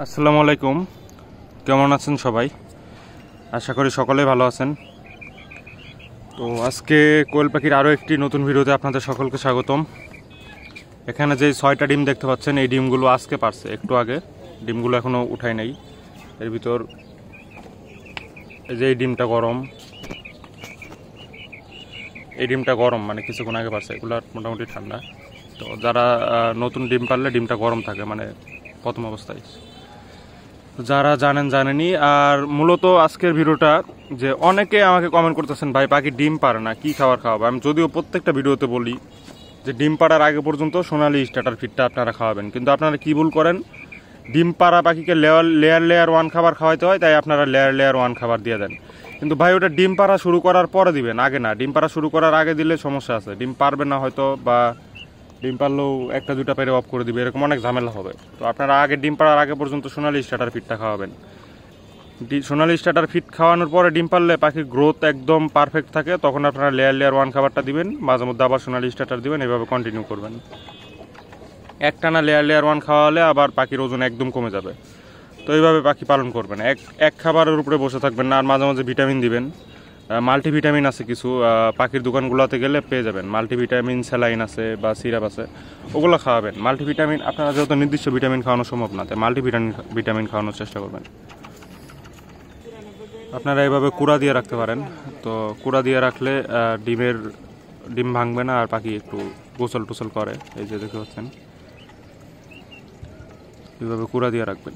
আসসালামু আলাইকুম। কেমন আছেন সবাই? আশা করি সকলেই ভালো আছেন। তো আজকে কোয়েল পাখির আরও একটি নতুন ভিডিওতে আপনাদের সকলকে স্বাগতম। এখানে যে ছয়টা ডিম দেখতে পাচ্ছেন, এই ডিমগুলো আজকে পারছে, একটু আগে। ডিমগুলো এখনও উঠাই নাই। এর ভিতর এই যে এই ডিমটা গরম। এই ডিমটা গরম মানে কিছুক্ষণ আগে পারছে। এগুলো মোটামুটি ঠান্ডা। তো যারা নতুন ডিম পারলে ডিমটা গরম থাকে মানে প্রথম অবস্থায়। যারা জানেন, জানেনি। আর মূলত আজকের ভিডিওটা যে অনেকে আমাকে কমেন্ট করতেছেন, ভাই, পাখি ডিম পারে না, কি খাবার খাওয়াবে? আমি যদিও প্রত্যেকটা ভিডিওতে বলি যে ডিম পাড়ার আগে পর্যন্ত সোনালি স্টার্টার ফিটটা আপনারা খাওয়াবেন। কিন্তু আপনারা কি ভুল করেন? ডিম পাড়া পাখিকে লেয়ার লেয়ার লেয়ার ওয়ান খাবার খাওয়াইতে হয়, তাই আপনারা লেয়ার লেয়ার ওয়ান খাবার দিয়ে দেন। কিন্তু ভাই, ওটা ডিম পাড়া শুরু করার পরে দিবেন, আগে না। ডিম পাড়া শুরু করার আগে দিলে সমস্যা আছে। ডিম পারবে না হয়তো বা ডিম পারলেও একটা দুটা পেরে অফ করে দিবে, এরকম অনেক ঝামেলা হবে। তো আপনারা আগে ডিম পাড়ার আগে পর্যন্ত সোনালি স্টার্টার ফিটটা খাওয়াবেন। সোনালি স্টার্টার ফিট খাওয়ানোর পরে ডিম পারলে পাখির গ্রোথ একদম পারফেক্ট থাকে, তখন আপনারা লেয়ার লেয়ার ওয়ান খাবারটা দিবেন, মাঝে মধ্যে আবার সোনালি স্টার্টার দিবেন, এভাবে কন্টিনিউ করবেন। একটানা লেয়ার লেয়ার ওয়ান খাওয়ালে আবার পাখির ওজন একদম কমে যাবে। তো এইভাবে পাখি পালন করবেন। এক এক খাবারের উপরে বসে থাকবেন না, আর মাঝে মাঝে ভিটামিন দিবেন। মাল্টিভিটামিন আছে কিছু পাখির দোকানগুলোতে গেলে পেয়ে যাবেন। মাল্টিভিটামিন স্যালাইন আছে বা সিরাপ আছে, ওগুলো খাওয়াবেন। মাল্টিভিটামিন আপনারা যেহেতু নির্দিষ্ট ভিটামিন খাওয়ানো সম্ভব না, তাই মাল্টিভিটামিন ভিটামিন খাওয়ানোর চেষ্টা করবেন। আপনারা এইভাবে কুড়া দিয়ে রাখতে পারেন। তো কুড়া দিয়ে রাখলে ডিমের, ডিম ভাঙবে না, আর পাখি একটু গোসল টোসল করে। এই যে দেখতে পাচ্ছেন। এইভাবে কুড়া দিয়ে রাখবেন।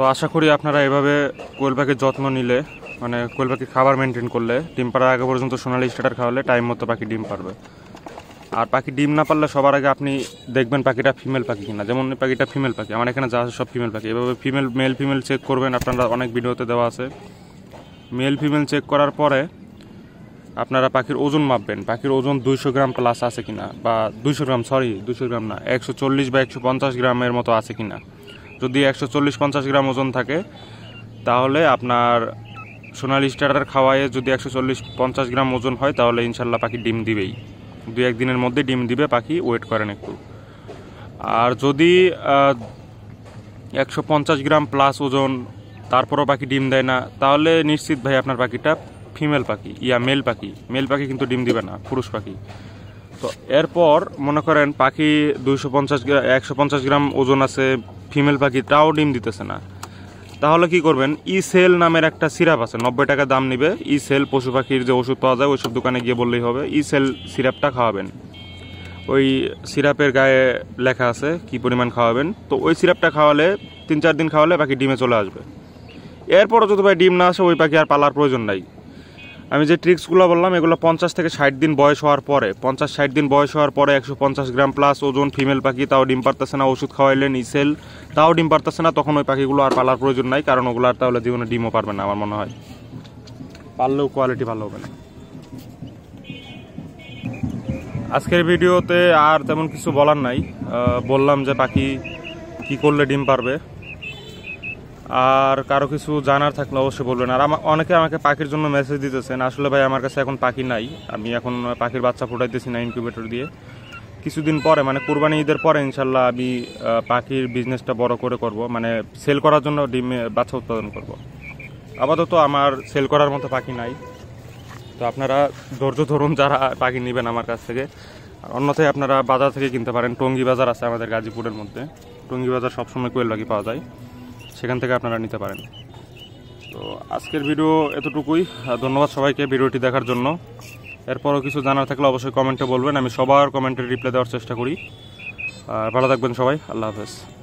তো আশা করি আপনারা এভাবে কোয়েল পাখির যত্ন নিলে মানে কোয়েল পাখির খাবার মেনটেন করলে, ডিম পাড়ার আগে পর্যন্ত সোনালি স্টার্টার খাওয়ালে টাইম মতো পাখি ডিম পারবে আর পাখি ডিম না পারলে সবার আগে আপনি দেখবেন পাখিটা ফিমেল পাখি কিনা। যেমন পাখিটা ফিমেল পাখি, আমার এখানে যা আছে সব ফিমেল পাখি। এভাবে ফিমেল মেল ফিমেল চেক করবেন, আপনারা অনেক ভিডিওতে দেওয়া আছে। মেল ফিমেল চেক করার পরে আপনারা পাখির ওজন মাপবেন। পাখির ওজন দুইশো গ্রাম প্লাস আছে কিনা, বা দুইশো গ্রাম সরি দুইশো গ্রাম না, একশো চল্লিশ বা একশো পঞ্চাশ গ্রামের মতো আছে কিনা। যদি একশো চল্লিশ পঞ্চাশ গ্রাম ওজন থাকে, তাহলে আপনার সোনালি স্টার্টার খাওয়ায়ে যদি একশো চল্লিশ পঞ্চাশ গ্রাম ওজন হয়, তাহলে ইনশাল্লাহ পাখি ডিম দিবেই। দুই একদিনের মধ্যে ডিম দিবে পাখি, ওয়েট করেন একটু। আর যদি একশো পঞ্চাশ গ্রাম প্লাস ওজন, তারপরও পাখি ডিম দেয় না, তাহলে নিশ্চিত ভাই আপনার পাখিটা ফিমেল পাখি, ইয়া মেল পাখি। মেল পাখি কিন্তু ডিম দিবে না, পুরুষ পাখি। তো এরপর মনে করেন পাখি দুইশো পঞ্চাশ একশো পঞ্চাশ গ্রাম ওজন আছে ফিমেল পাখি তাও ডিম দিতেছে না। তাহলে কি করবেন? ই সেল নামের একটা সিরাপ আছে, নব্বই টাকা দাম নিবে। ই সেল পশু পাখির যে ওষুধ পাওয়া যায়, ওইসব দোকানে গিয়ে বললেই হবে। ই সেল সিরাপটা খাওয়াবেন। ওই সিরাপের গায়ে লেখা আছে, কি পরিমাণ খাওয়াবেন? তো ওই সিরাপটা খাওয়ালে, তিন চার দিন খাওয়ালে পাখি ডিমে চলে আসবে। এরপরও যদি ভাই ডিম না আসে, ওই পাখি আর পালার প্রয়োজন নাই। আমি যে ট্রিক্সগুলো বললাম, এগুলো পঞ্চাশ থেকে ষাট দিন বয়স হওয়ার পরে, পঞ্চাশ ষাট দিন বয়স হওয়ার পরে একশো পঞ্চাশ গ্রাম প্লাস ওজন ফিমেল পাখি, তাও ডিম পারতেছে না, ওষুধ খাওয়াইলেন ইসেল তাও ডিম পারতেছে না, তখন ওই পাখিগুলো আর পালার প্রয়োজন নাই, কারণ ওগুলো আর তাহলে জীবনে ডিমও পারবে না, আমার মনে হয়। পারলেও কোয়ালিটি ভালো হবে না। আজকের ভিডিওতে আর তেমন কিছু বলার নাই। বললাম যে পাখি কি করলে ডিম পারবে। আর কারও কিছু জানার থাকলে অবশ্যই বলবেন। আর অনেকে আমাকে পাখির জন্য মেসেজ দিতেছেন, আসলে ভাই আমার কাছে এখন পাখি নাই। আমি এখন পাখির বাচ্চা ফুটাইতেছি না ইনকিউবেটর দিয়ে। কিছুদিন পরে মানে কুরবানি ঈদের পরে ইনশাল্লাহ আমি পাখির বিজনেসটা বড় করে করব। মানে সেল করার জন্য ডিম বাচ্চা উৎপাদন করব। আপাতত আমার সেল করার মতো পাখি নাই। তো আপনারা ধৈর্য ধরুন যারা পাখি নেবেন আমার কাছ থেকে। অন্যথায় আপনারা বাজার থেকে কিনতে পারেন। টঙ্গি বাজার আছে আমাদের গাজীপুরের মধ্যে। টঙ্গি বাজার সবসময় কোয়েল পাওয়া যায়। সেখান থেকে আপনারা নিতে পারেন। তো আজকের ভিডিও এতটুকুই। ধন্যবাদ সবাইকে ভিডিওটি দেখার জন্য। এরপরও কিছু জানার থাকলে অবশ্যই কমেন্টে বলবেন। আমি সবার কমেন্টে রিপ্লাই দেওয়ার চেষ্টা করি। আর ভালো থাকবেন সবাই। আল্লাহ হাফেজ।